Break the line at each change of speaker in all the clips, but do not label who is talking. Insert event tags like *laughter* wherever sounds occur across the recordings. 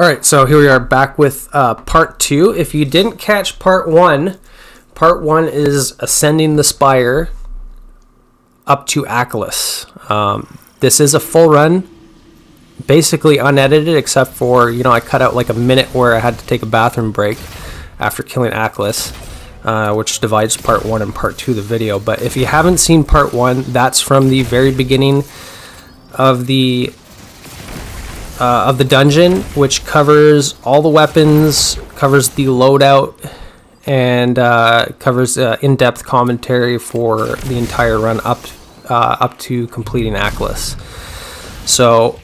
All right, so here we are back with uh, part two. If you didn't catch part one, part one is ascending the spire up to Akelous. Um, this is a full run, basically unedited, except for you know I cut out like a minute where I had to take a bathroom break after killing Akelous, uh, which divides part one and part two of the video. But if you haven't seen part one, that's from the very beginning of the uh, of the dungeon, which covers all the weapons, covers the loadout, and uh, covers uh, in-depth commentary for the entire run up uh, up to completing Akelous. So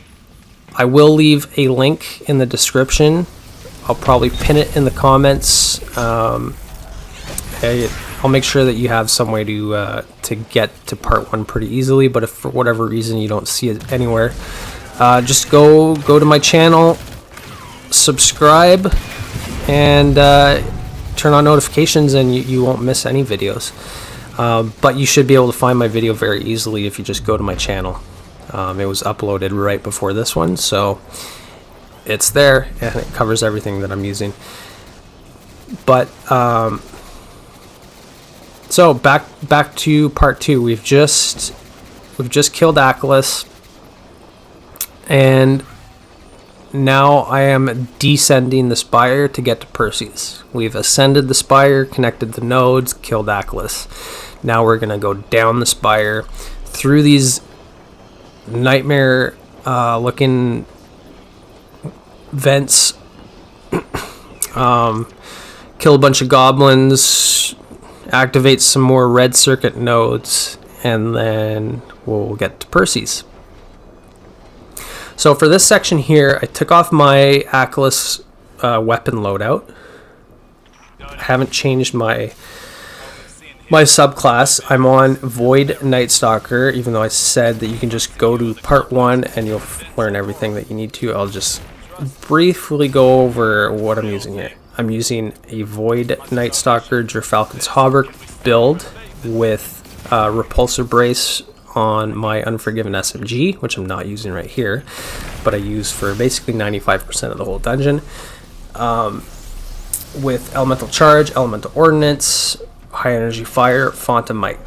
I will leave a link in the description. I'll probably pin it in the comments. Um, I, will make sure that you have some way to uh, to get to part one pretty easily. But if for whatever reason you don't see it anywhere, uh, just go go to my channel, subscribe, and uh, turn on notifications, and you, you won't miss any videos. Um, but you should be able to find my video very easily if you just go to my channel. Um, it was uploaded right before this one, so it's there and it covers everything that I'm using. But um, so back back to part two. We've just we've just killed Akelous and now I am descending the spire to get to Perseus. We've ascended the spire, connected the nodes, killed Akelous. Now we're going to go down the spire through these nightmare uh, looking vents, *coughs* um, kill a bunch of goblins, activate some more red circuit nodes, and then we'll get to Perseus. So for this section here, I took off my Akelous uh, weapon loadout. I haven't changed my my subclass. I'm on Void Night Stalker, even though I said that you can just go to part one and you'll learn everything that you need to. I'll just briefly go over what I'm using here. I'm using a Void Night Stalker Gyrfalcon's Hauberk build with uh, Repulsor Brace on my Unforgiven SMG, which I'm not using right here, but I use for basically 95% of the whole dungeon. Um, with Elemental Charge, Elemental Ordnance, High Energy Fire, of Might.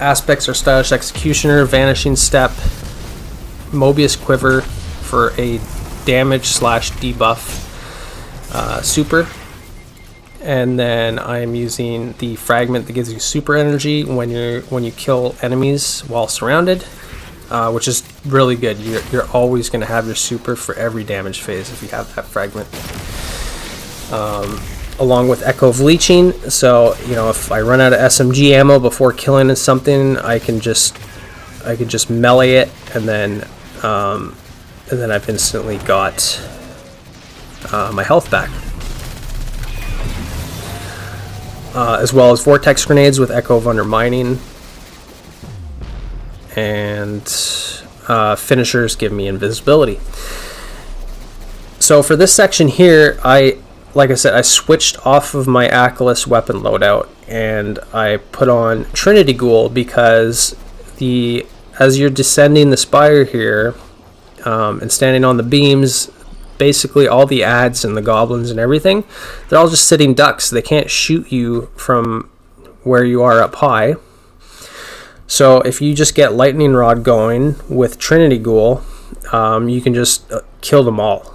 Aspects are Stylish Executioner, Vanishing Step, Mobius Quiver for a damage slash debuff uh, super and then I'm using the fragment that gives you super energy when you when you kill enemies while surrounded, uh, which is really good. You're, you're always going to have your super for every damage phase if you have that fragment. Um, along with Echo of Leeching, so you know if I run out of SMG ammo before killing something, I can just I can just melee it, and then um, and then I've instantly got uh, my health back uh, as well as vortex grenades with Echo of Undermining. And uh, finishers give me invisibility. So for this section here, I, like I said, I switched off of my Akelous weapon loadout and I put on Trinity Ghoul because the as you're descending the spire here um, and standing on the beams, basically all the ads and the goblins and everything, they're all just sitting ducks. They can't shoot you from where you are up high. So if you just get lightning rod going with Trinity Ghoul, um, you can just uh, kill them all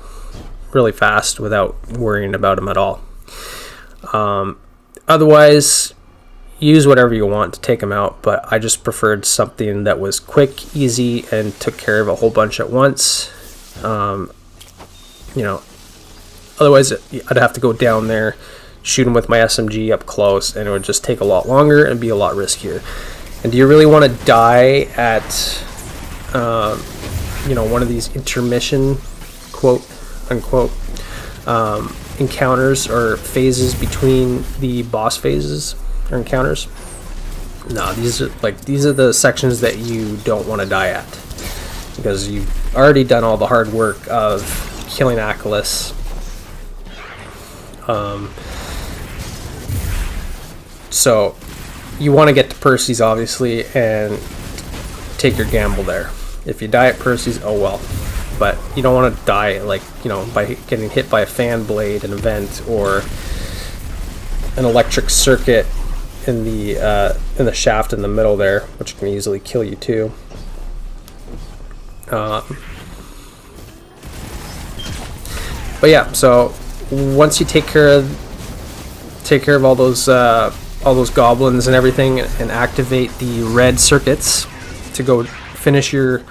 really fast without worrying about them at all. Um, otherwise, use whatever you want to take them out, but I just preferred something that was quick, easy, and took care of a whole bunch at once. Um, you know, otherwise I'd have to go down there, shoot him with my SMG up close, and it would just take a lot longer and be a lot riskier. And do you really want to die at, um, you know, one of these intermission, quote unquote, um, encounters or phases between the boss phases or encounters? No, these are like these are the sections that you don't want to die at because you've already done all the hard work of killing Akelous. Um, so you want to get to Persys, obviously, and take your gamble there. If you die at Perseus, oh well. but you don't want to die like you know by getting hit by a fan blade an event, or an electric circuit in the uh, in the shaft in the middle there, which can easily kill you too. Um, but yeah, so once you take care of take care of all those uh, all those goblins and everything, and activate the red circuits to go finish your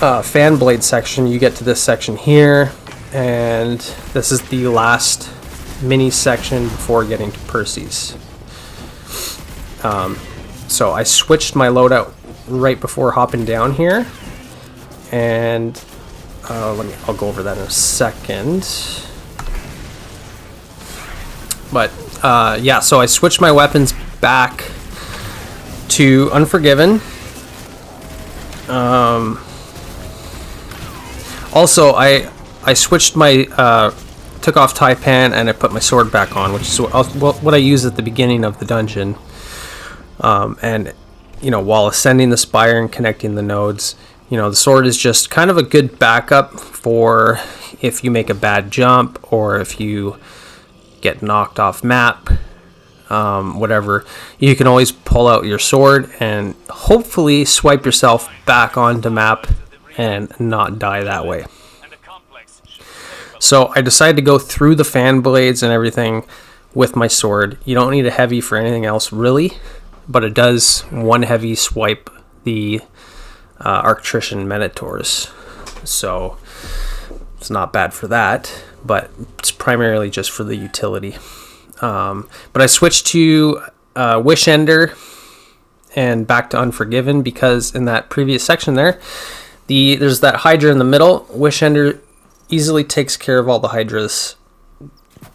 uh, fan blade section, you get to this section here, and this is the last mini section before getting to Persys. Um, so I switched my loadout right before hopping down here, and uh, let me. I'll go over that in a second. But uh, yeah, so I switched my weapons back to Unforgiven. Um, also, I I switched my uh, took off Taipan and I put my sword back on, which is what, I use at the beginning of the dungeon. Um, and you know, while ascending the spire and connecting the nodes, you know, the sword is just kind of a good backup for if you make a bad jump or if you get knocked off map, um, whatever. You can always pull out your sword and hopefully swipe yourself back onto map and not die that way. So I decided to go through the fan blades and everything with my sword. You don't need a heavy for anything else really, but it does one heavy swipe the uh, Arctrician Minotaurs. So it's not bad for that, but it's primarily just for the utility. Um, but I switched to uh, Wish Ender and back to Unforgiven because in that previous section there, the there's that Hydra in the middle. Wish Ender easily takes care of all the Hydras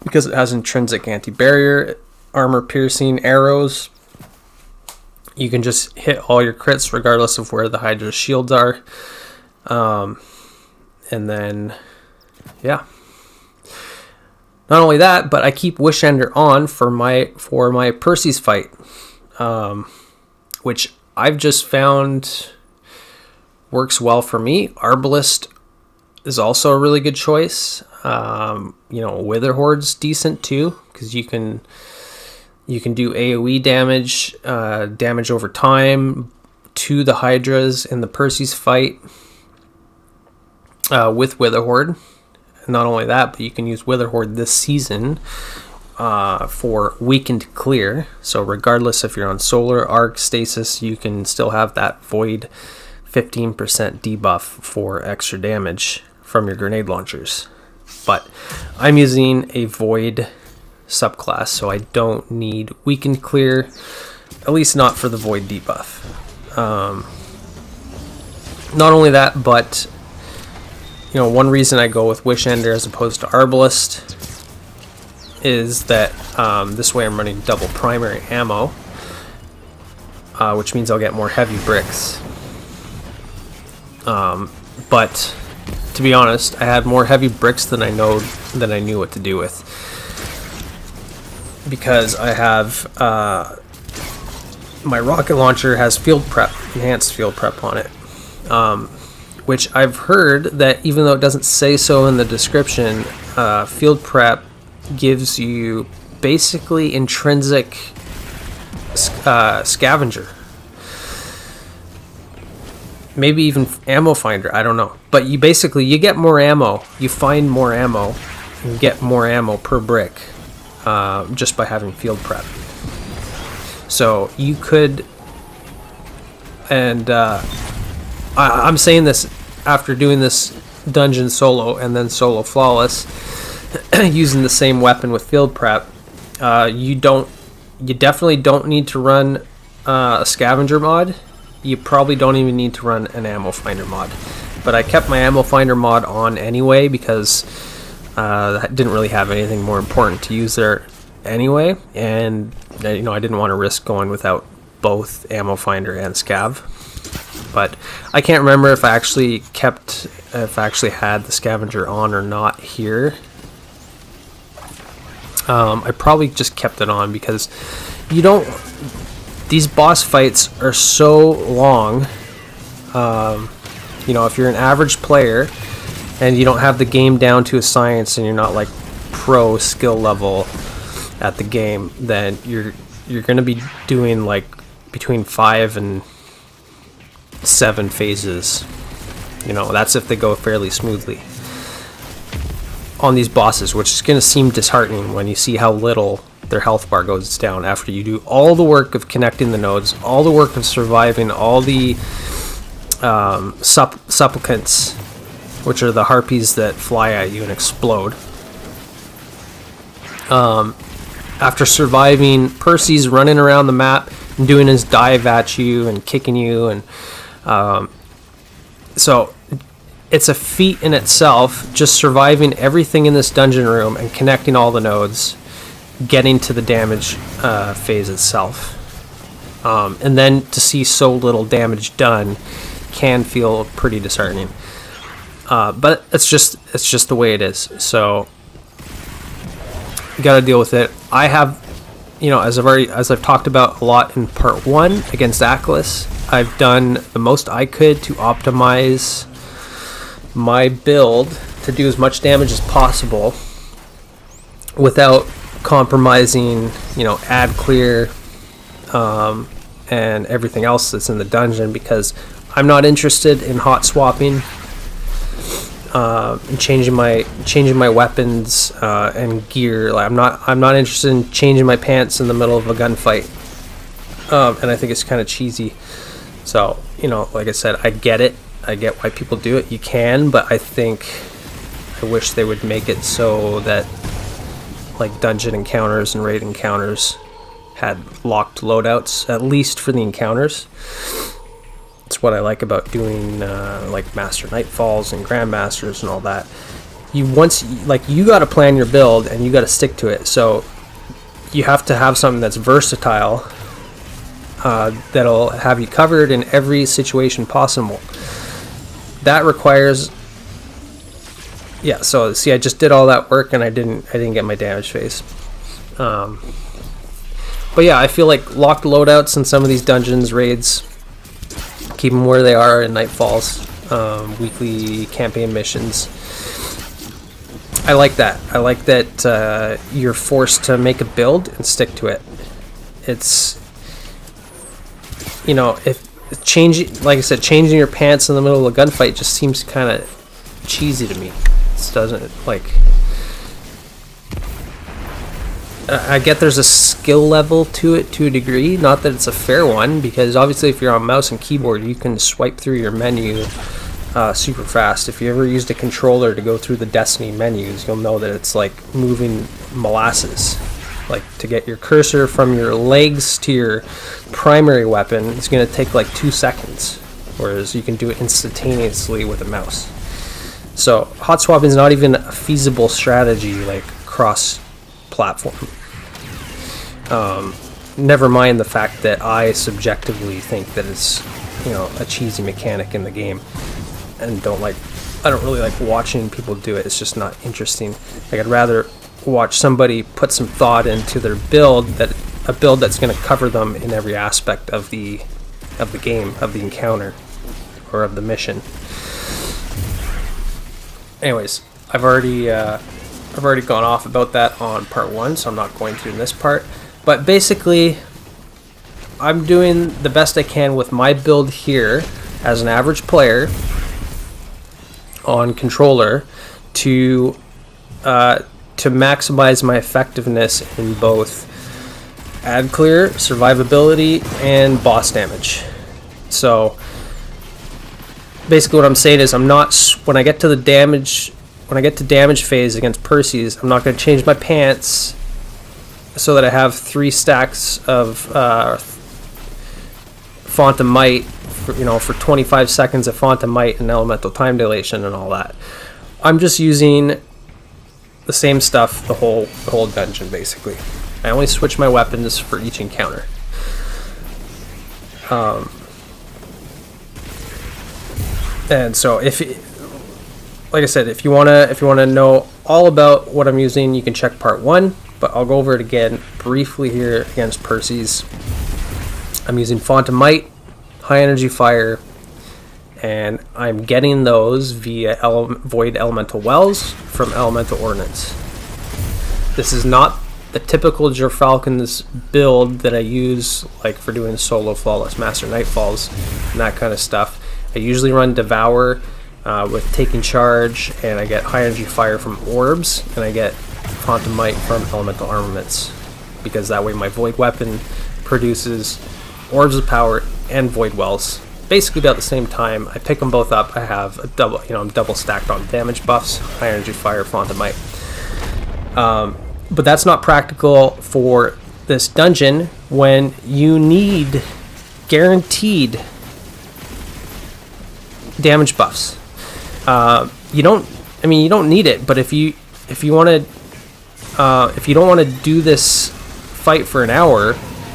because it has intrinsic anti-barrier, armor piercing arrows. You can just hit all your crits regardless of where the Hydra's shields are. Um, and then, yeah. Not only that, but I keep Wishender on for my for my Persys fight, um, which I've just found works well for me. Arbalest is also a really good choice. Um, you know, Witherhoard's decent too because you can you can do AOE damage, uh, damage over time to the Hydras in the Persys fight uh, with Witherhoard. Not only that, but you can use Witherhoard this season uh, for weakened clear. So regardless if you're on solar, arc, stasis, you can still have that void 15% debuff for extra damage from your grenade launchers. But I'm using a void subclass, so I don't need weakened clear, at least not for the void debuff. Um, not only that, but you know, one reason I go with Wish Ender as opposed to Arbalest is that um, this way I'm running double primary ammo, uh, which means I'll get more heavy bricks. Um, but to be honest, I had more heavy bricks than I know than I knew what to do with because I have uh, my rocket launcher has field prep, enhanced field prep on it. Um, which I've heard that even though it doesn't say so in the description, uh, field prep gives you basically intrinsic uh, scavenger. Maybe even ammo finder, I don't know. But you basically, you get more ammo, you find more ammo, and get more ammo per brick uh, just by having field prep. So you could, and uh, I, am saying this after doing this dungeon solo and then solo flawless, *clears throat* using the same weapon with field prep. Uh, you don't, you definitely don't need to run uh, a scavenger mod. You probably don't even need to run an ammo finder mod. But I kept my ammo finder mod on anyway because uh, didn't really have anything more important to use there anyway, and uh, you know I didn't want to risk going without both ammo finder and scav. But I can't remember if I actually kept, if I actually had the scavenger on or not here. Um, I probably just kept it on because you don't. These boss fights are so long. Um, You know, if you're an average player and you don't have the game down to a science and you're not like pro skill level at the game, then you're you're going to be doing like between 5 and 7 phases. You know, that's if they go fairly smoothly on these bosses, which is going to seem disheartening when you see how little their health bar goes down after you do all the work of connecting the nodes, all the work of surviving, all the um, supp- supplicants, which are the harpies that fly at you and explode. Um, after surviving, Persys running around the map and doing his dive at you and kicking you, and um, so it's a feat in itself just surviving everything in this dungeon room and connecting all the nodes getting to the damage uh, phase itself um, and then to see so little damage done can feel pretty disheartening uh, but it's just it's just the way it is. So you got to deal with it. I have you know as i've already as i've talked about a lot in part one against Akelous, i've done the most i could to optimize my build to do as much damage as possible without compromising, you know, ad clear um, and everything else that's in the dungeon because I'm not interested in hot swapping uh, changing my changing my weapons uh, and gear. Like I'm not I'm not interested in changing my pants in the middle of a gunfight, um, and I think it's kind of cheesy. So you know, like I said, I get it. I get why people do it. You can, but I think I wish they would make it so that like dungeon encounters and raid encounters had locked loadouts at least for the encounters. What I like about doing uh, like Master Nightfalls and Grandmasters and all that. You once like you got to plan your build and you got to stick to it. So you have to have something that's versatile uh, that'll have you covered in every situation possible that requires yeah so see i just did all that work and i didn't i didn't get my damage phase um, but yeah i feel like locked loadouts in some of these dungeons raids keep them where they are in nightfalls um, weekly campaign missions i like that i like that uh, you're forced to make a build and stick to it it's you know if changing, like I said, changing your pants in the middle of a gunfight just seems kind of cheesy to me. It doesn't like. I get there's a skill level to it to a degree, not that it's a fair one, because obviously if you're on mouse and keyboard, you can swipe through your menu uh, super fast. If you ever used a controller to go through the Destiny menus, you'll know that it's like moving molasses. Like to get your cursor from your legs to your primary weapon it's going to take like two seconds whereas you can do it instantaneously with a mouse. So hot swapping is not even a feasible strategy like cross platform um, never mind the fact that i subjectively think that it's you know a cheesy mechanic in the game and don't like i don't really like watching people do it. It's just not interesting. Like i'd rather watch somebody put some thought into their build that a build that's going to cover them in every aspect of the of the game of the encounter or of the mission. Anyways i've already uh, i've already gone off about that on part one so i'm not going through this part but basically i'm doing the best i can with my build here as an average player on controller to uh, to maximize my effectiveness in both ad clear, survivability, and boss damage. So basically what I'm saying is I'm not when I get to the damage when I get to damage phase against Persys, I'm not going to change my pants so that I have three stacks of uh, Might, for, you know, for 25 seconds of Font of Might and Elemental Time Dilation and all that. I'm just using the same stuff the whole the whole dungeon basically. I only switch my weapons for each encounter. Um, and so if like I said, if you wanna if you wanna know all about what I'm using, you can check part one. But I'll go over it again briefly here against Persys. I'm using Font of Might, High Energy Fire, and I'm getting those via ele void elemental wells from elemental ordnance. This is not the typical Gyrfalcon's build that I use like for doing solo flawless master nightfalls and that kind of stuff. I usually run devour uh, with taking charge and I get high energy fire from orbs and I get Font of Might from elemental armaments because that way my void weapon produces orbs of power and void wells basically about the same time. I pick them both up. I have a double, you know, I'm double stacked on damage buffs, high energy fire, Font of Might. Um, but that's not practical for this dungeon when you need guaranteed damage buffs. Uh, you don't. I mean, you don't need it, but if you if you want to, uh, if you don't want to do this fight for an hour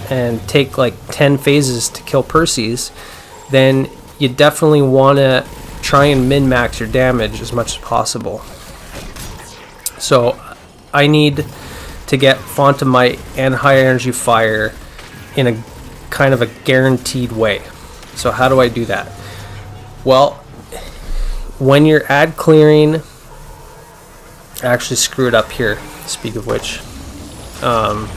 and take like ten phases to kill Persys, then you definitely want to try and min max your damage as much as possible. So I need to get Might and High Energy Fire in a kind of a guaranteed way. So how do I do that? Well, when you're ad clearing, I screw it up here, speak of which. Um,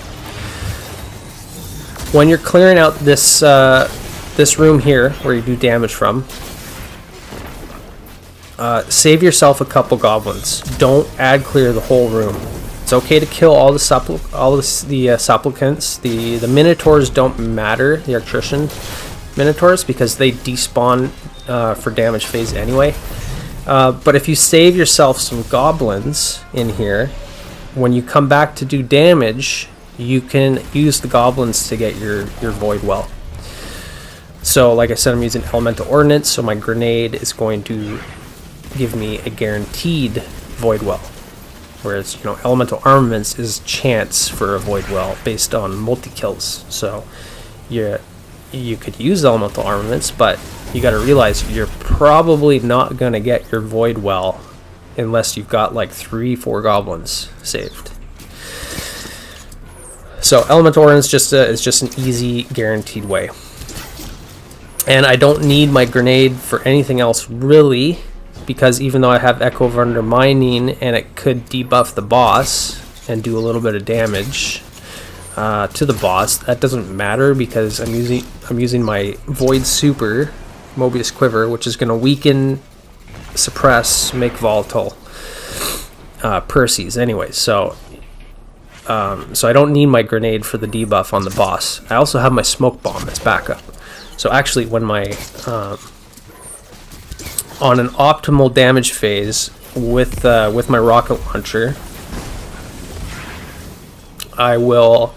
when you're clearing out this uh, this room here, where you do damage from, uh, save yourself a couple goblins. Don't ad clear the whole room. It's okay to kill all the suppl all the, the uh, supplicants. The the minotaurs don't matter. The electrician minotaurs because they despawn uh, for damage phase anyway. Uh, but if you save yourself some goblins in here, when you come back to do damage, you can use the goblins to get your your void well. So, like I said, I'm using elemental ordnance, so my grenade is going to give me a guaranteed void well. Whereas, you know, elemental armaments is chance for a void well based on multi kills. So, you you could use elemental armaments, but you got to realize you're probably not going to get your void well unless you've got like three, four goblins saved. So, elemental ordnance just a, is just an easy, guaranteed way. And I don't need my grenade for anything else really because even though I have Echo of Undermining and it could debuff the boss and do a little bit of damage uh, to the boss, that doesn't matter because I'm using I'm using my Void Super Mobius Quiver, which is going to weaken, suppress, make volatile uh, Persys anyway. So um, so I don't need my grenade for the debuff on the boss. I also have my smoke bomb as backup. So actually, when my um, on an optimal damage phase with uh, with my rocket launcher, I will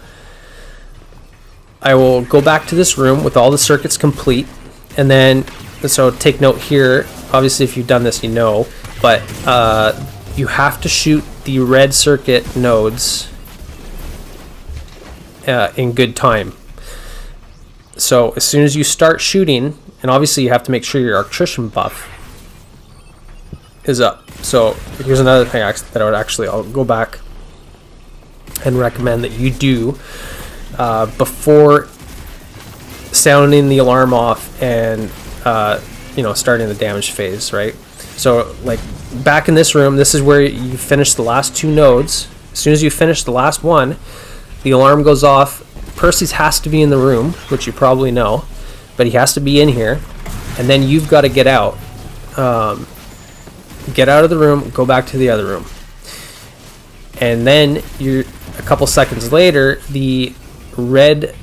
I will go back to this room with all the circuits complete, and then so take note here. Obviously, if you've done this, you know, but uh, you have to shoot the red circuit nodes uh, in good time. So as soon as you start shooting, and obviously you have to make sure your electrician buff is up. So here's another thing that I would actually, I'll go back and recommend that you do uh, before sounding the alarm off and uh, you know starting the damage phase, right? So like back in this room, this is where you finish the last two nodes. As soon as you finish the last one, the alarm goes off. Persys has to be in the room, which you probably know, but he has to be in here, and then you've got to get out. Um, get out of the room, go back to the other room. And then you're a couple seconds later, the red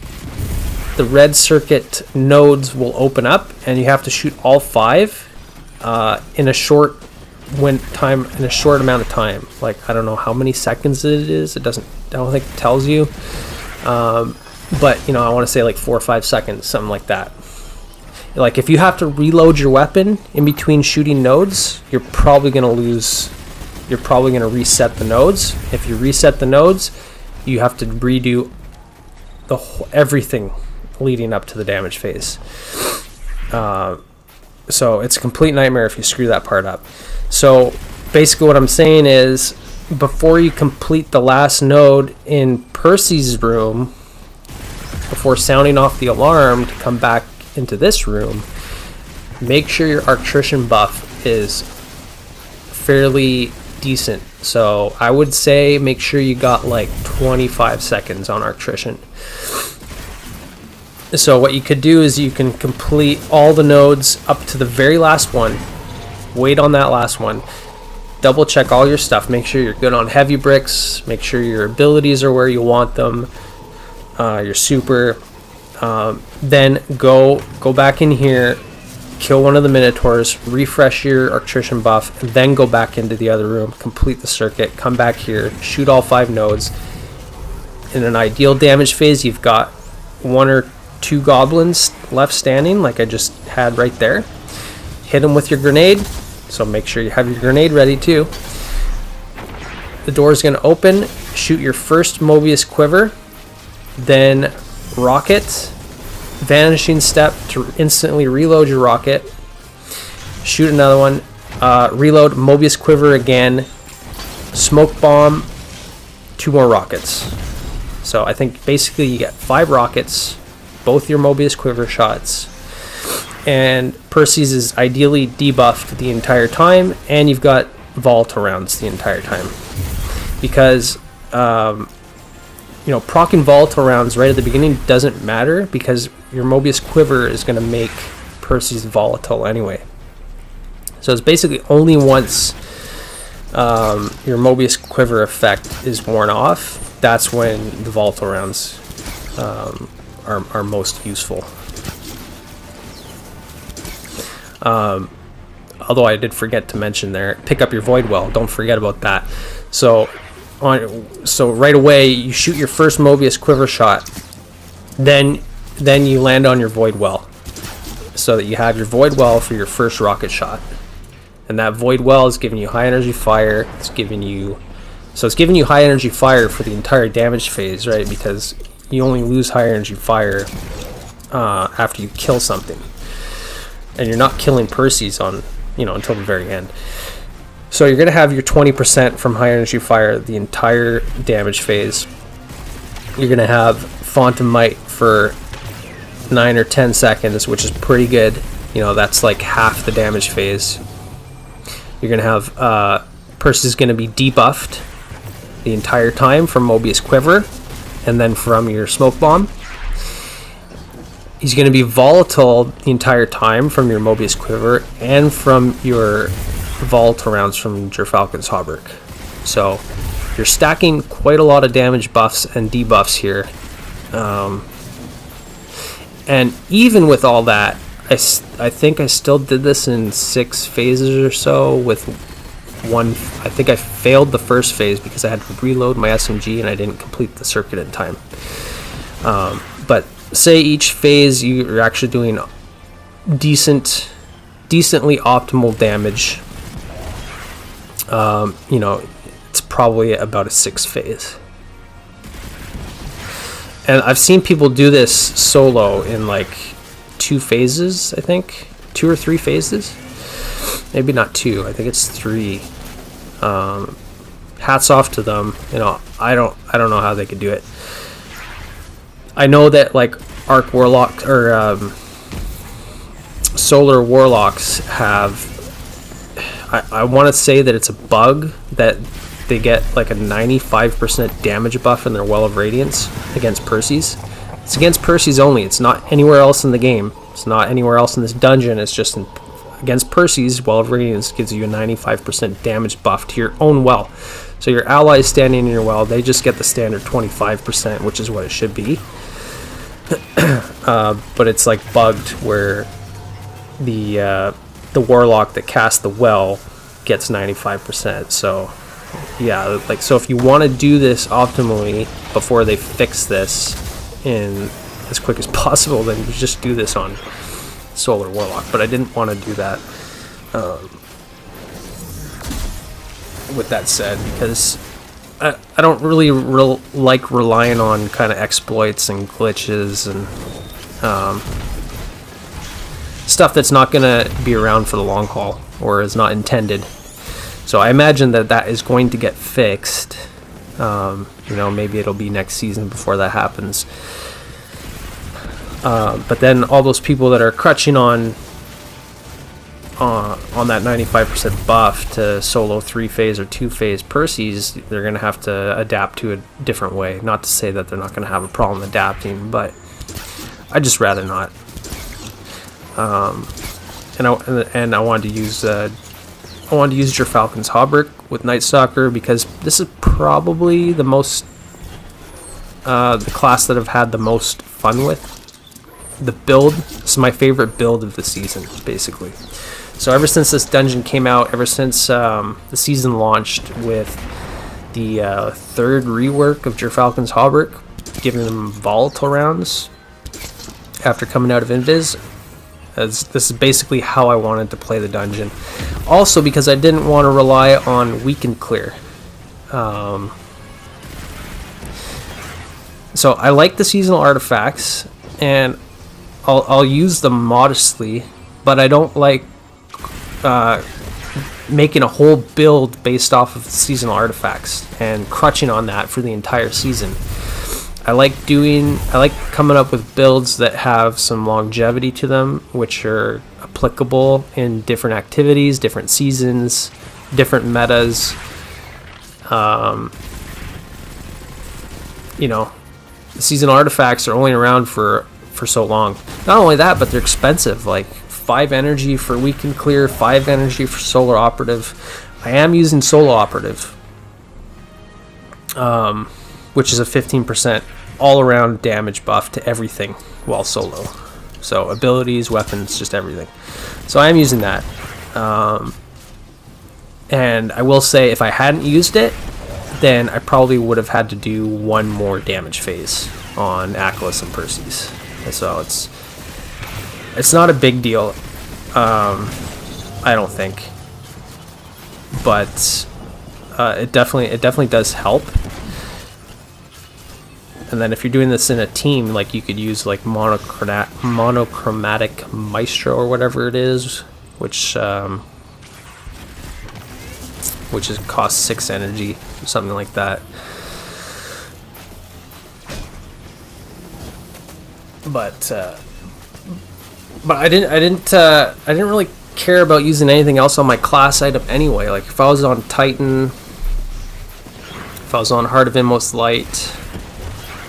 the red circuit nodes will open up and you have to shoot all five uh, in a short when time in a short amount of time. Like i don't know how many seconds it is. It doesn't i don't think it tells you. Um, but you know i want to say like four or five seconds something like that. Like if you have to reload your weapon in between shooting nodes, you're probably going to lose you're probably going to reset the nodes. If you reset the nodes, you have to redo the whole, everything leading up to the damage phase. Uh, so it's a complete nightmare if you screw that part up. So basically, what I'm saying is, before you complete the last node in Persys room, before sounding off the alarm to come back into this room, make sure your arctrition buff is fairly decent. So I would say make sure you got like 25 seconds on arctrition. So what you could do is you can complete all the nodes up to the very last one. Wait on that last one. Double check all your stuff. Make sure you're good on heavy bricks. Make sure your abilities are where you want them. Uh, your super. Um, then go go back in here, kill one of the minotaurs, refresh your arctrition buff, and then go back into the other room, complete the circuit, come back here, shoot all five nodes. In an ideal damage phase, you've got one or two goblins left standing, like I just had right there. Hit them with your grenade, so make sure you have your grenade ready too. The door is going to open, shoot your first Mobius quiver, then rocket, vanishing step to instantly reload your rocket, shoot another one, uh, reload Mobius quiver again, smoke bomb, two more rockets. So I think basically you get five rockets, both your Mobius quiver shots, and Persys is ideally debuffed the entire time, and you've got Volatile rounds the entire time because um, you know proccing Volatile rounds right at the beginning doesn't matter because your Mobius quiver is going to make Persys volatile anyway. So it's basically only once um, your Mobius quiver effect is worn off that's when the volatile rounds um, are, are most useful. Um, although I did forget to mention there, pick up your void well. Don't forget about that. So, on so right away you shoot your first Mobius quiver shot, then then you land on your void well, so that you have your void well for your first rocket shot, and that void well is giving you high energy fire. It's giving you so it's giving you high energy fire for the entire damage phase, right? Because you only lose high energy fire uh, after you kill something and you're not killing Persys on, you know, until the very end. So you're going to have your 20% from high energy fire the entire damage phase. You're going to have Font of Might for 9 or 10 seconds, which is pretty good. You know, that's like half the damage phase. You're going to have uh, Persys going to be debuffed the entire time from Mobius Quiver and then from your Smoke Bomb. He's going to be volatile the entire time from your Mobius Quiver and from your volatile rounds from Falcon's Hauberk. So you're stacking quite a lot of damage buffs and debuffs here. Um, and even with all that, I, I think I still did this in six phases or so with one. I think I failed the first phase because I had to reload my SMG and I didn't complete the circuit in time. Um, but say each phase you're actually doing decent, decently optimal damage. Um, you know, it's probably about a six phase. And I've seen people do this solo in like two phases, I think. Two or three phases. Maybe not two, I think it's three. Um, hats off to them. You know, I don't I don't know how they could do it. I know that like Arc Warlock or um, Solar Warlocks have. I, I want to say that it's a bug that they get like a 95% damage buff in their Well of Radiance against Persys. It's against Persys only. It's not anywhere else in the game. It's not anywhere else in this dungeon. It's just in, against Persys. Well of Radiance gives you a 95% damage buff to your own well. So your allies standing in your well, they just get the standard 25%, which is what it should be. *clears throat* uh, but it's like bugged where the uh, the warlock that casts the well gets 95%. So yeah, like so if you want to do this optimally before they fix this in as quick as *laughs* possible, then just do this on Solar Warlock. But I didn't want to do that. Um, with that said, because I, I don't really re like relying on kind of exploits and glitches and um, stuff that's not going to be around for the long haul or is not intended. So I imagine that that is going to get fixed. Um, you know, maybe it'll be next season before that happens. Uh, but then all those people that are crutching on uh, on that 95% buff to solo three phase or two phase Persys, they're going to have to adapt to a different way. Not to say that they're not going to have a problem adapting, but I'd just rather not. Um, and I and I wanted to use uh, I wanted to use Gyrfalcon's Hauberk with Night Stalker because this is probably the most uh, the class that I've had the most fun with. The build is my favorite build of the season, basically. So ever since this dungeon came out, ever since um, the season launched with the uh, third rework of Falcon's Hauberk, giving them volatile rounds after coming out of Invis, as this is basically how I wanted to play the dungeon. Also because I didn't want to rely on weaken clear. Um, so I like the seasonal artifacts, and I'll, I'll use them modestly, but I don't like uh, making a whole build based off of seasonal artifacts and crutching on that for the entire season. I like doing, I like coming up with builds that have some longevity to them, which are applicable in different activities, different seasons, different metas. Um, you know, seasonal artifacts are only around for for so long. Not only that, but they're expensive. Like five energy for weaken clear, five energy for solo operative. I am using solo operative, um, which is a 15% all around damage buff to everything while solo. So abilities, weapons, just everything. So I am using that. Um, and I will say, if I hadn't used it, then I probably would have had to do one more damage phase on Akelous and Perseus. So it's it's not a big deal. Um, I don't think, but uh, it definitely it definitely does help. And then if you're doing this in a team, like you could use like monochromatic, monochromatic maestro or whatever it is, which um, which is cost six energy, something like that. But uh, but I didn't I didn't uh, I didn't really care about using anything else on my class item anyway. Like if I was on Titan, if I was on Heart of Inmost Light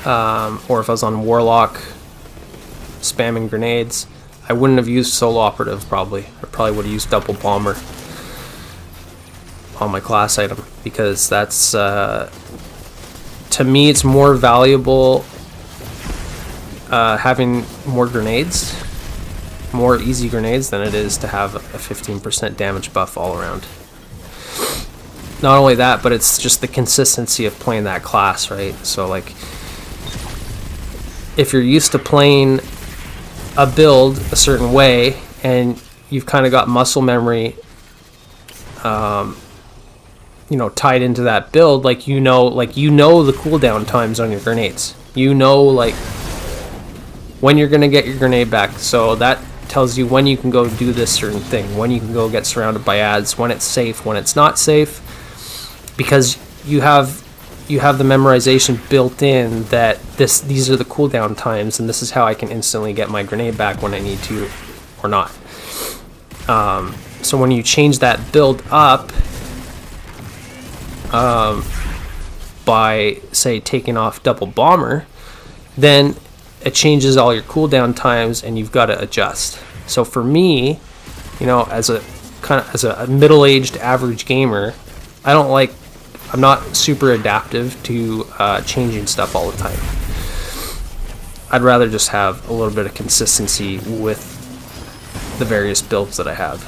um, or if I was on Warlock spamming grenades, I wouldn't have used Solo Operative probably. I probably would have used Double Bomber on my class item because that's, uh, to me, it's more valuable uh, having more grenades, more easy grenades than it is to have a 15% damage buff all around not only that, but it's just the consistency of playing that class, right? So like if you're used to playing a build a certain way and you've kind of got muscle memory um, you know tied into that build like you know like you know the cooldown times on your grenades you know like when you're gonna get your grenade back so that tells you when you can go do this certain thing when you can go get surrounded by ads when it's safe when it's not safe because you have you have the memorization built in that this these are the cooldown times and this is how I can instantly get my grenade back when I need to or not. Um, so when you change that build up um, by say taking off double bomber, then it changes all your cooldown times and you've got to adjust. So for me, you know, as a kind of as a middle-aged average gamer, I don't like I'm not super adaptive to uh, changing stuff all the time. I'd rather just have a little bit of consistency with the various builds that I have.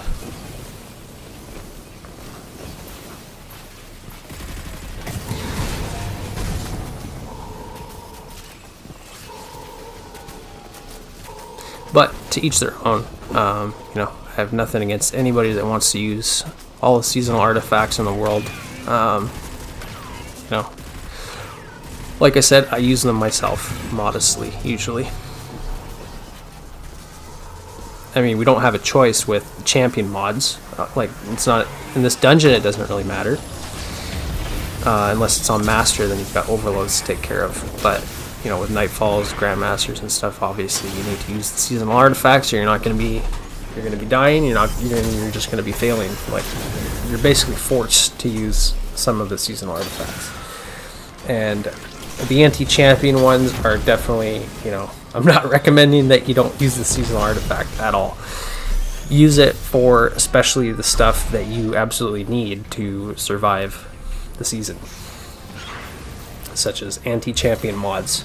But to each their own. Um, you know, I have nothing against anybody that wants to use all the seasonal artifacts in the world. Um, you know, like I said, I use them myself, modestly, usually. I mean, we don't have a choice with champion mods. Uh, like, it's not in this dungeon. It doesn't really matter, uh, unless it's on master. Then you've got overloads to take care of. But you know, with nightfalls, grandmasters, and stuff, obviously you need to use the seasonal artifacts, or you're not going to be You're going to be dying. You're not. You're, you're just going to be failing. Like you're basically forced to use some of the seasonal artifacts. And the anti-champion ones are definitely, you know, *laughs* I'm not recommending that you don't use the seasonal artifact at all. Use it for especially the stuff that you absolutely need to survive the season, such as anti-champion mods.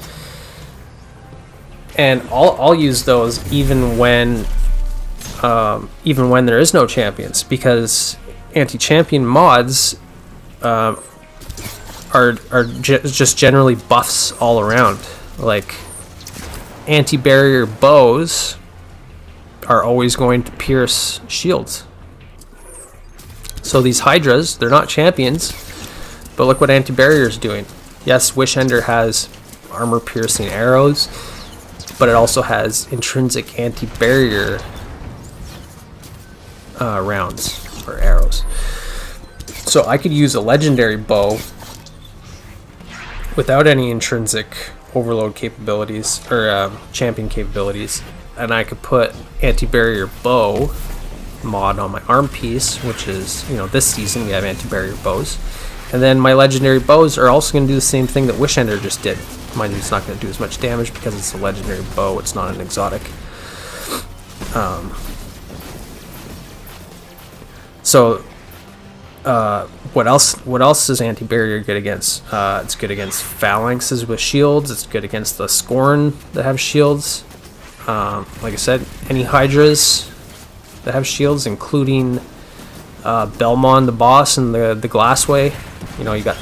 And I'll, I'll use those even when um, even when there is no champions because anti-champion mods uh, are are just generally buffs all around. Like anti-barrier bows are always going to pierce shields. So these hydras, they're not champions, but look what anti-barrier is doing. Yes, Wish-Ender has armor-piercing arrows, but it also has intrinsic anti-barrier uh, rounds or arrows. So I could use a legendary bow without any intrinsic overload capabilities or um, champion capabilities, and I could put anti-barrier bow mod on my arm piece, which is you know this season we have anti-barrier bows, and then my legendary bows are also going to do the same thing that Wish-Ender just did. Mind you, it's not going to do as much damage because it's a legendary bow. It's not an exotic. Um, so uh, what else? What else is anti-barrier good against? Uh, it's good against phalanxes with shields. It's good against the scorn that have shields. Um, like I said, any hydras that have shields, including uh, Belmon, the boss, and the the Glassway. You know, you got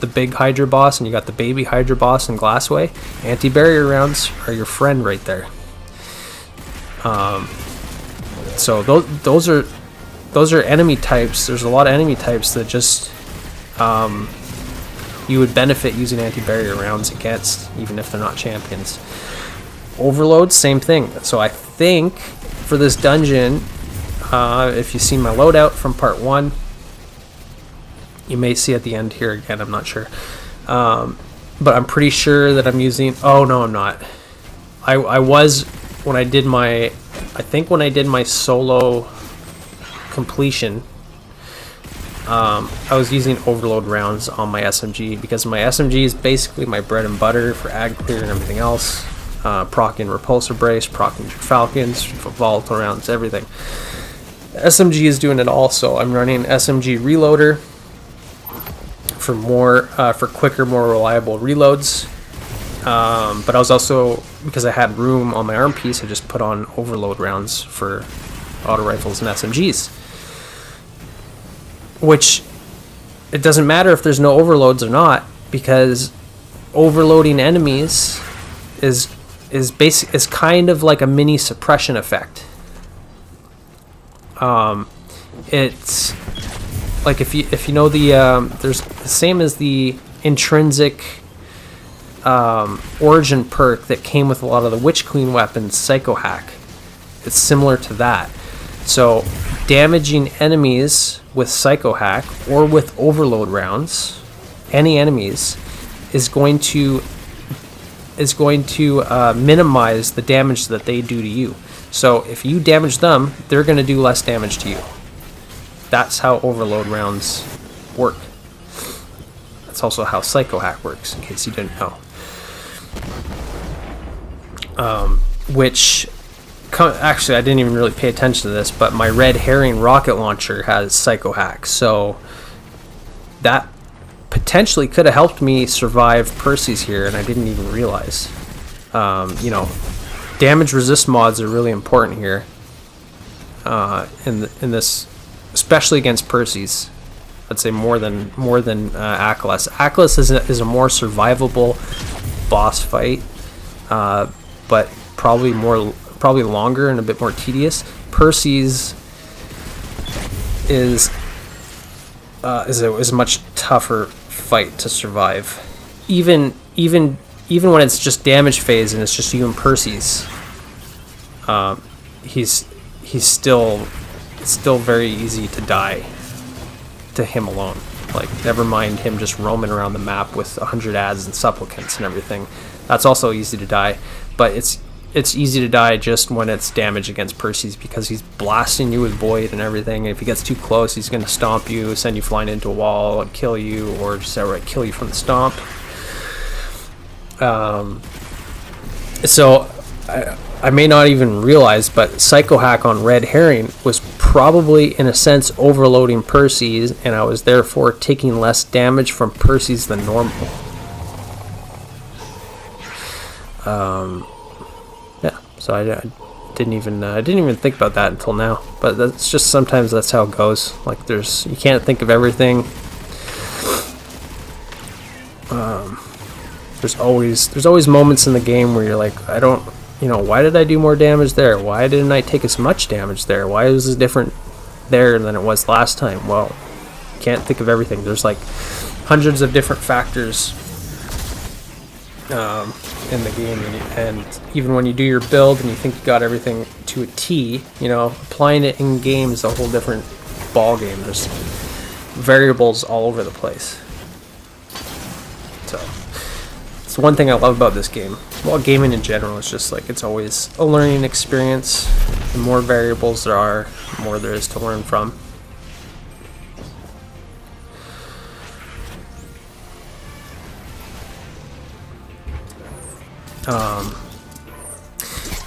the big Hydra boss, and you got the baby Hydra boss and Glassway. Anti-barrier rounds are your friend right there. Um, so those those are those are enemy types. There's a lot of enemy types that just um, you would benefit using anti-barrier rounds against, even if they're not champions. Overload, same thing. So I think for this dungeon, uh, if you see my loadout from part one, you may see at the end here again. I'm not sure, um, but I'm pretty sure that I'm using. Oh no, I'm not. I I was when I did my. I think when I did my solo completion, um, I was using overload rounds on my SMG because my SMG is basically my bread and butter for ag clear and everything else. Uh, and repulsor brace, procking falcons, volatile rounds, everything. SMG is doing it all, so I'm running SMG reloader for more, uh, for quicker, more reliable reloads. Um, but I was also because I had room on my arm piece, I just put on overload rounds for auto rifles and SMGs which it doesn't matter if there's no overloads or not because overloading enemies is is basic is kind of like a mini suppression effect. Um, it's like if you if you know the um, there's the same as the intrinsic um, origin perk that came with a lot of the Witch Queen weapons, Psycho Hack. It's similar to that. So damaging enemies with Psycho Hack or with Overload rounds, any enemies, is going to is going to uh, minimize the damage that they do to you. So if you damage them, they're going to do less damage to you. That's how Overload rounds work. That's also how Psycho Hack works, in case you didn't know. Um, which actually, I didn't even really pay attention to this, but my red herring rocket launcher has psycho hack, so that potentially could have helped me survive Persys here, and I didn't even realize. Um, you know, damage resist mods are really important here. Uh, in the, in this, especially against Persys, I'd say more than more than uh, Akelous. Akelous is a, is a more survivable boss fight, uh, but probably more probably longer and a bit more tedious. Persys is uh, is a is a much tougher fight to survive. Even even even when it's just damage phase and it's just you and Persys, um, he's he's still still very easy to die to him alone. Like never mind him just roaming around the map with hundred ads and supplicants and everything. That's also easy to die, but it's it's easy to die just when it's damage against Persys because he's blasting you with void and everything. If he gets too close, he's going to stomp you, send you flying into a wall, and kill you, or just outright kill you from the stomp. Um, so I may not even realize, but Psycho Hack on Red Herring was probably, in a sense, overloading Persys, and I was therefore taking less damage from Persys than normal. Um, yeah, so I, I didn't even uh, I didn't even think about that until now. But that's just sometimes that's how it goes. Like there's you can't think of everything. Um, there's always there's always moments in the game where you're like I don't you know why did I do more damage there? Why didn't I take as much damage there? Why was it different there than it was last time? Well, can't think of everything. There's like hundreds of different factors um, in the game, and, and, even when you do your build and you think you got everything to a T, you know, applying it in game is a whole different ball game. There's variables all over the place. So, it's one thing I love about this game. Well, gaming in general is just like it's always a learning experience. The more variables there are, the more there is to learn from. Um,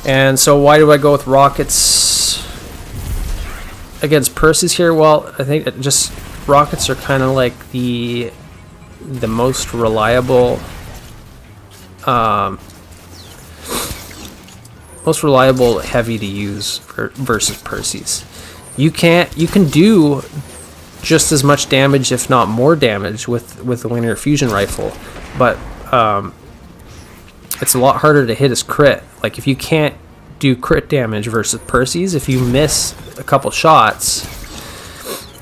and so why do I go with rockets against Persys here? Well, I think just rockets are kind of like the the most reliable um, most reliable heavy to use versus Persys. You can't you can do just as much damage, if not more damage, with with the linear fusion rifle, but um, it's a lot harder to hit his crit. Like if you can't do crit damage versus Persys, if you miss a couple shots,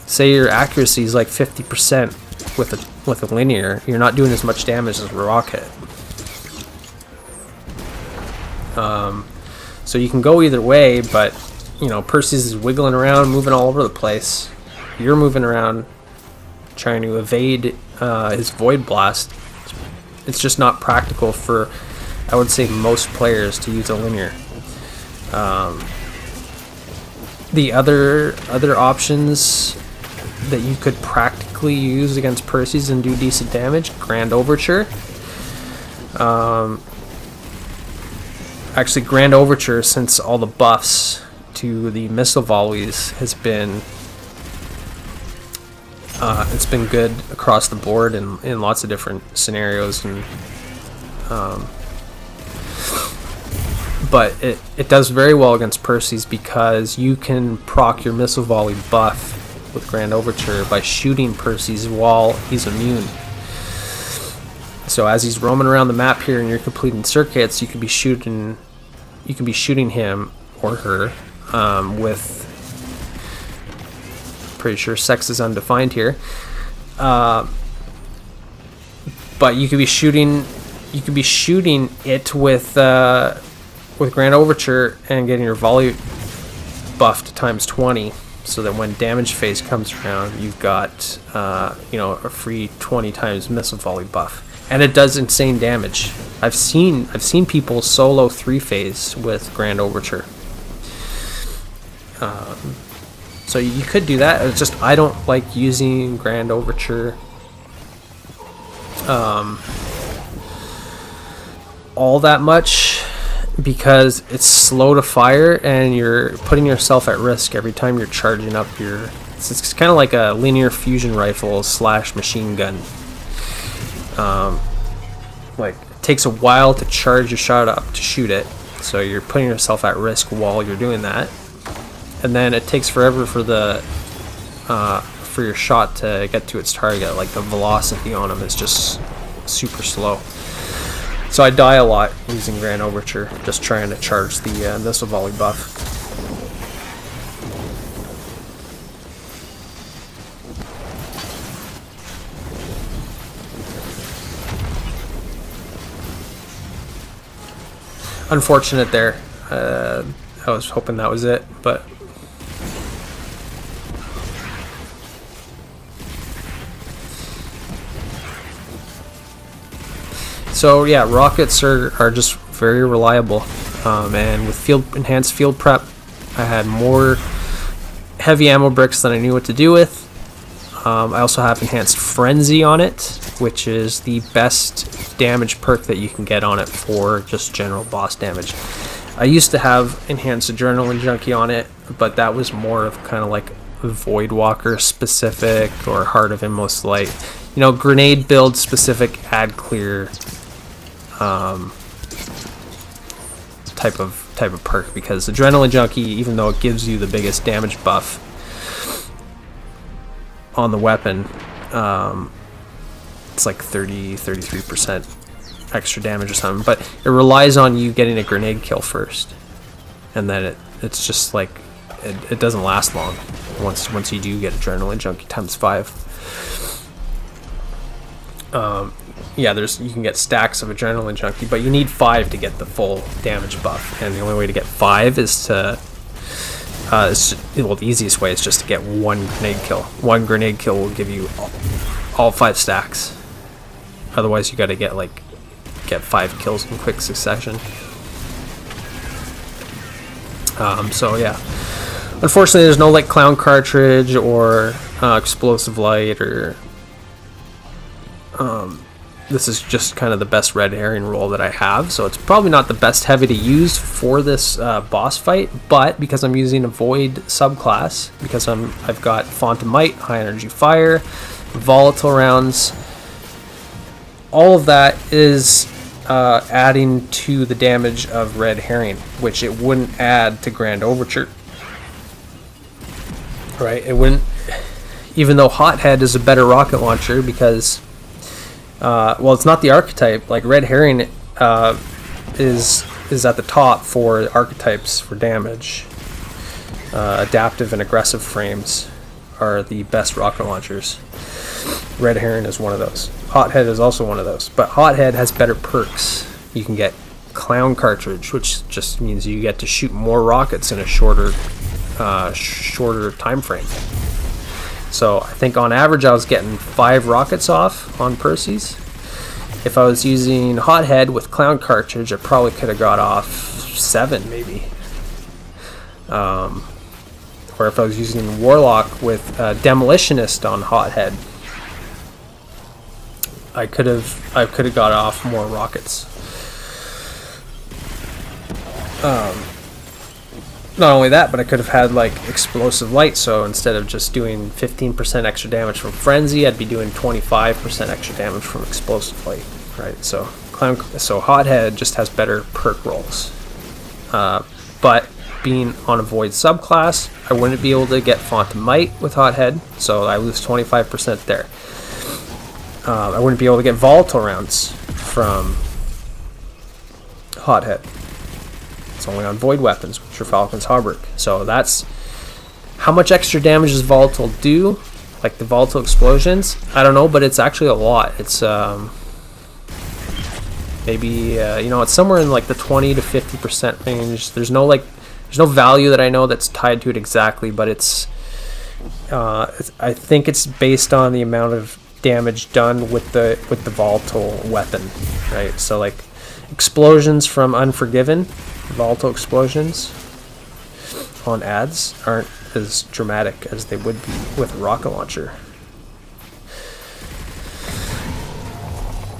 say your accuracy is like 50% with a with a linear, you're not doing as much damage as a rocket. Um, so you can go either way, but you know Persys is wiggling around, moving all over the place. You're moving around, trying to evade uh, his void blast. It's just not practical for I would say most players to use a linear. Um, the other other options that you could practically use against Persys and do decent damage, Grand Overture. Um, actually, Grand Overture, since all the buffs to the missile volleys has been uh, it's been good across the board in, in lots of different scenarios and um, but it, it does very well against Persys because you can proc your missile volley buff with Grand Overture by shooting Persys while he's immune. So as he's roaming around the map here and you're completing circuits, you can be shooting you can be shooting him or her um, with pretty sure sex is undefined here. Uh, but you could be shooting you could be shooting it with uh, with Grand Overture and getting your volley buffed times 20 so that when damage phase comes around you've got uh, you know a free 20 times missile volley buff and it does insane damage. I've seen I've seen people solo three phase with Grand Overture. Um, so you could do that. It's just I don't like using Grand Overture. Um, all that much because it's slow to fire and you're putting yourself at risk every time you're charging up your it's, it's kind of like a linear fusion rifle slash machine gun um, like takes a while to charge your shot up to shoot it so you're putting yourself at risk while you're doing that and then it takes forever for the uh, for your shot to get to its target like the velocity on them is just super slow so I die a lot using Grand Overture, just trying to charge the uh, missile volley buff. Unfortunate there. Uh, I was hoping that was it, but So yeah, rockets are, are just very reliable. Um, and with field enhanced field prep, I had more heavy ammo bricks than I knew what to do with. Um, I also have enhanced frenzy on it, which is the best damage perk that you can get on it for just general boss damage. I used to have enhanced adrenaline junkie on it, but that was more of kind of like void walker specific or heart of inmost light. You know, grenade build specific ad clear um, type of type of perk because adrenaline junkie, even though it gives you the biggest damage buff on the weapon, um, it's like 30 33 percent extra damage or something, but it relies on you getting a grenade kill first, and then it it's just like it, it doesn't last long once once you do get adrenaline junkie times five. Um, yeah, there's you can get stacks of adrenaline junkie, but you need five to get the full damage buff, and the only way to get five is to uh, well, the easiest way is just to get one grenade kill. One grenade kill will give you all, all five stacks. Otherwise, you got to get like get five kills in quick succession. Um, so yeah, unfortunately, there's no like clown cartridge or uh, explosive light or. Um, this is just kind of the best red herring roll that I have, so it's probably not the best heavy to use for this uh, boss fight. But because I'm using a void subclass, because I'm I've got font of might, high energy fire, volatile rounds, all of that is uh, adding to the damage of Red Herring, which it wouldn't add to Grand Overture. Right? It wouldn't. Even though Hothead is a better rocket launcher because, uh, well, it's not the archetype. Like Red Herring uh, is is at the top for archetypes for damage. Uh, adaptive and aggressive frames are the best rocket launchers. Red Herring is one of those. Hothead is also one of those. But Hothead has better perks. You can get Clown Cartridge, which just means you get to shoot more rockets in a shorter, uh, shorter time frame. So I think on average I was getting five rockets off on Persys. If I was using Hothead with Clown Cartridge, I probably could have got off seven, maybe. Um, or if I was using Warlock with uh, Demolitionist on Hothead, I could have I could have got off more rockets. Um, not only that, but I could have had like explosive light. So instead of just doing 15% extra damage from frenzy, I'd be doing 25% extra damage from explosive light. Right. So so hothead just has better perk rolls. Uh, but being on a void subclass, I wouldn't be able to get font of might with hothead, so I lose 25% there uh, I wouldn't be able to get volatile rounds from Hothead. It's only on void weapons, which are Falcon's Hauberk. So that's how much extra damage does volatile do? Like the volatile explosions? I don't know, but it's actually a lot. It's um, maybe uh, you know it's somewhere in like the 20 to 50 percent range. There's no like there's no value that I know that's tied to it exactly, but it's uh, I think it's based on the amount of damage done with the with the volatile weapon, right? So like explosions from Unforgiven, volatile explosions on ads aren't as dramatic as they would be with a rocket launcher.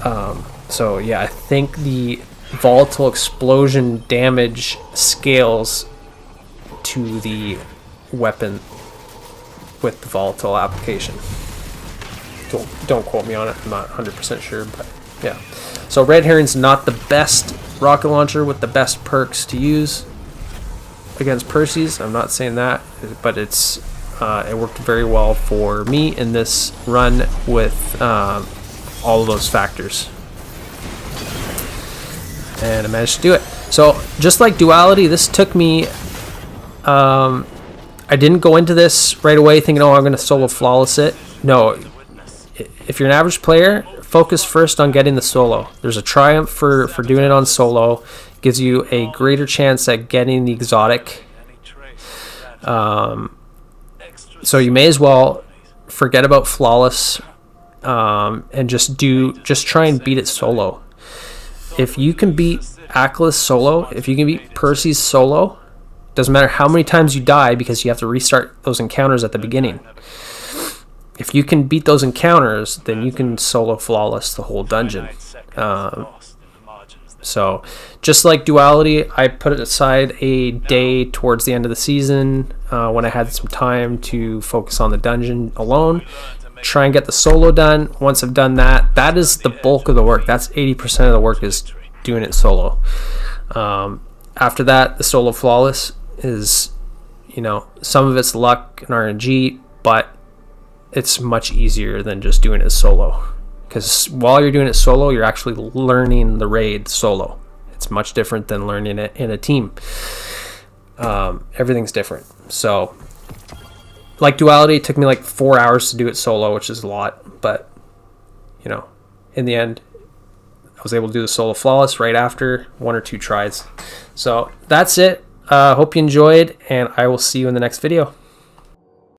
Um, so yeah, I think the volatile explosion damage scales to the weapon with the volatile application don't don't quote me on it. I'm not 100% sure, but yeah. So Red Herring's not the best rocket launcher with the best perks to use against Persys. I'm not saying that, but it's uh, it worked very well for me in this run with um, all of those factors, and I managed to do it. So just like duality, this took me. Um, I didn't go into this right away thinking, oh, I'm going to solo flawless it. No, if you're an average player, focus first on getting the solo. There's a triumph for, for doing it on solo. Gives you a greater chance at getting the exotic. Um, so you may as well forget about flawless um, and just do just try and beat it solo. if you can beat Akelous solo, if you can beat Persys solo, doesn't matter how many times you die because you have to restart those encounters at the beginning. If you can beat those encounters, then you can solo flawless the whole dungeon. Um, so, just like Duality, I put aside a day towards the end of the season uh, when I had some time to focus on the dungeon alone. Try and get the solo done. Once I've done that, that is the bulk of the work. That's 80% of the work is doing it solo. Um, after that, the solo flawless is, you know, some of it's luck and RNG, but it's much easier than just doing it solo. Because while you're doing it solo, you're actually learning the raid solo. It's much different than learning it in a team. Um, everything's different. So, like duality, it took me like four hours to do it solo, which is a lot. But, you know, in the end, I was able to do the solo flawless right after one or two tries. So that's it. Uh, hope you enjoyed, and I will see you in the next video.